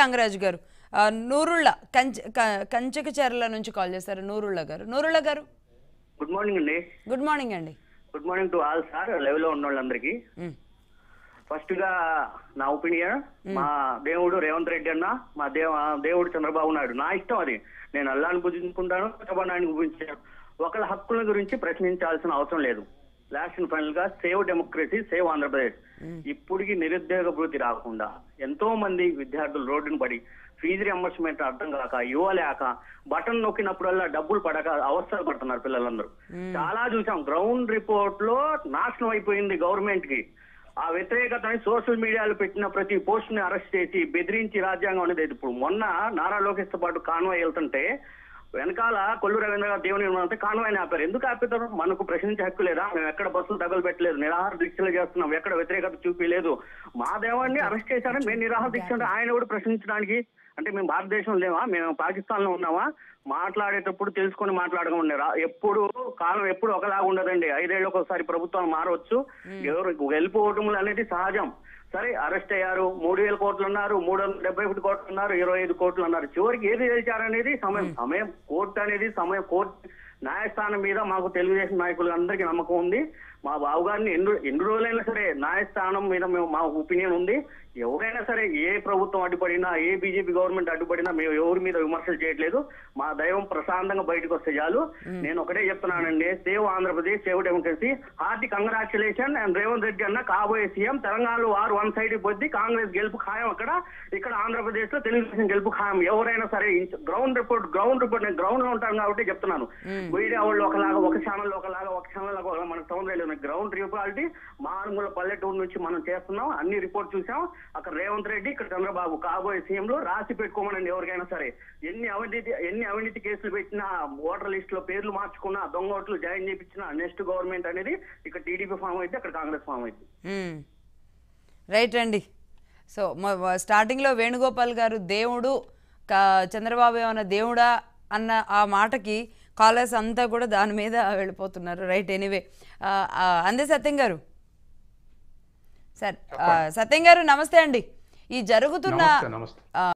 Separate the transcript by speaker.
Speaker 1: కంగరాజు గారు. నూరుళ్ళ కంచ కంచకచెర్ల నుంచి కాల్ చేశారు నూరుళ్ళ గారు. నూరుళ్ళ గారు.
Speaker 2: గుడ్ మార్నింగ్ అండి.
Speaker 1: గుడ్ మార్నింగ్ అండి.
Speaker 2: Good morning to all sir లైవ్లో ఉన్న వాళ్ళందరికీ ఫస్ట్గా నా ఒపీనియన్ మా దేవుడు రేవంత్ రెడ్డి అన్న మా దేవ దేవుడు చంద్రబాబు నాయుడు. నా ఇష్టం అది. నేను అల్లాని పూజించుకుంటాను చంద్రబాబు నాయుడు పూజించాను. ఒకళ్ళ హక్కుల గురించి ప్రశ్నించాల్సిన అవసరం లేదు. లాస్ట్ అండ్ ఫైనల్గా సేవ్ డెమోక్రసీ సేవ్ ఆంధ్రప్రదేశ్ ఇప్పటికి నిరుద్యోగ భృతి రాకుండా ఎంతో మంది విద్యార్థులు రోడ్డును పడి ఫీజు రియంబర్స్మెంట్ అర్థం కాక ఇవ్వలేక బటన్ నొక్కినప్పుడల్లా డబ్బులు పడక అవస్థలు పడుతున్నారు పిల్లలందరూ. చాలా చూసాం. గ్రౌండ్ రిపోర్ట్లో నాశనం అయిపోయింది గవర్నమెంట్కి. ఆ వ్యతిరేకతని సోషల్ మీడియాలో పెట్టిన ప్రతి పోస్ట్ని అరెస్ట్ చేసి బెదిరించి రాజ్యాంగం అనేది ఇప్పుడు మొన్న నారా లోకేష్తో పాటు కాన్వాయ్ వెళ్తుంటే వెనకాల కొల్లు రవీంద్ర గారు దేవుని అంటే కాన్వాయ్ ఆపారు. ఎందుకు ఆపుతారు మనకు ప్రశ్నించే హక్కు లేదా? మేము ఎక్కడ బస్సులు తగలు పెట్టలేదు నిరాహార దీక్షలు చేస్తున్నాం ఎక్కడ వ్యతిరేకత చూపించలేదు మా దేవాన్ని అరెస్ట్ చేశారని మేము నిరాహార దీక్ష అంటే ఆయన కూడా ప్రశ్నించడానికి అంటే మేము భారతదేశం లేవా మేము పాకిస్తాన్లో ఉన్నామా? మాట్లాడేటప్పుడు తెలుసుకొని మాట్లాడకుండా రా- ఎప్పుడు కాలం ఎప్పుడు ఒకలాగా ఉండదండి. ఐదేళ్ళకి ఒకసారి ప్రభుత్వం మారవచ్చు ఎవరు గెలుపు అనేది సహజం. సరే అరెస్ట్ అయ్యారు. మూడు వేల కోట్లు ఉన్నారు మూడు వందల డెబ్బై ఒకటి కోట్లు ఉన్నారు ఇరవై ఐదు కోట్లు ఉన్నారు చివరికి ఏది గెలిచారనేది సమయం. సమయం కోర్టు అనేది సమయం. కోర్టు న్యాయస్థానం మీద మాకు తెలుగుదేశం నాయకులు అందరికీ నమ్మకం ఉంది. మా బాబు గారిని ఎన్ని ఎన్ని రోజులైనా సరే న్యాయస్థానం మీద మేము మా ఒపీనియన్ ఉంది. ఎవరైనా సరే ఏ ప్రభుత్వం అడ్డుపడినా ఏ బీజేపీ గవర్నమెంట్ అడ్డుపడినా మేము ఎవరి మీద విమర్శలు చేయట్లేదు. మా దైవం ప్రశాంతంగా బయటకు వస్తే చాలు. నేను ఒకటే చెప్తున్నానండి. Save Andhra Pradesh save democracy. Hardik congratulation and Revanth Reddy అన్న కాబోయే సీఎం. తెలంగాణలో వారు వన్ సైడ్ పొద్ది కాంగ్రెస్ గెలుపు ఖాయం అక్కడ. ఇక్కడ ఆంధ్రప్రదేశ్లో తెలుగుదేశం గెలుపు ఖాయం. ఎవరైనా సరే గ్రౌండ్ రిపోర్ట్ గ్రౌండ్ రిపోర్ట్ నేను గ్రౌండ్లో ఉంటాను కాబట్టి చెప్తున్నాను. మీడియా వాళ్ళు ఒకలాగా ఒక ఛానల్ ఒకలాగా ఒక ఛానల్ ఒకలాగా మనకు సౌండ్ లేదు గ్రౌండ్ రిపాలిటీ మారుమూల పల్లెటూరు నుంచి మనం చేస్తున్నాం. అన్ని రిపోర్ట్ చూసాం. అక్కడ రేవంత్ రెడ్డి ఇక్కడ చంద్రబాబు. కాబోయే సీఎం లో రాసి పెట్టుకోమనండి ఎవరికైనా సరే. ఎన్ని అవినీతి ఎన్ని అవినీతి కేసులు పెట్టినా ఓటర్ లిస్ట్లో పేర్లు మార్చుకున్నా దొంగ ఓట్లు జాయిన్ చేయించిన నెక్స్ట్ గవర్నమెంట్ అనేది ఇక్కడ టీడీపీ ఫామ్ అయితే అక్కడ కాంగ్రెస్ ఫామ్ అయితే.
Speaker 1: రైట్ అండి సో మ- స్టార్టింగ్లో వేణుగోపాల్ గారు దేవుడు చంద్రబాబు ఏమన్నా దేవుడా అన్న ఆ మాటకి కాలర్స్ అంతా కూడా దాని మీద వెళ్ళిపోతున్నారు. Right anyway. అందే సత్యం గారు. సార్ సత్యం గారు నమస్తే అండి. ఈ జరుగుతున్న